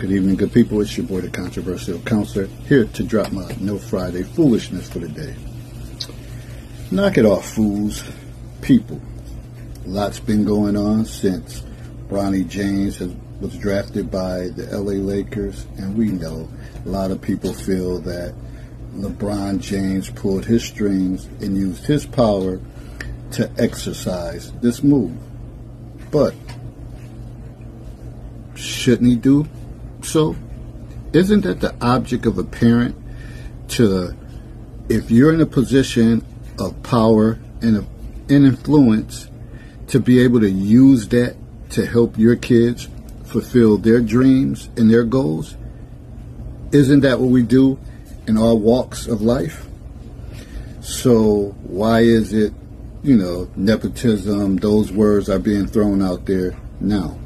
Good evening, good people. It's your boy, the controversial counselor, here to drop my No Friday foolishness for the day. Knock it off, fools. People. Lots been going on since Bronny James has, was drafted by the LA Lakers, and we know a lot of people feel that LeBron James pulled his strings and used his power to exercise this move. But shouldn't he do so? Isn't that the object of a parent to, if you're in a position of power and, of, and influence, to be able to use that to help your kids fulfill their dreams and their goals? Isn't that what we do in all walks of life? So why is it, you know, nepotism, those words are being thrown out there now?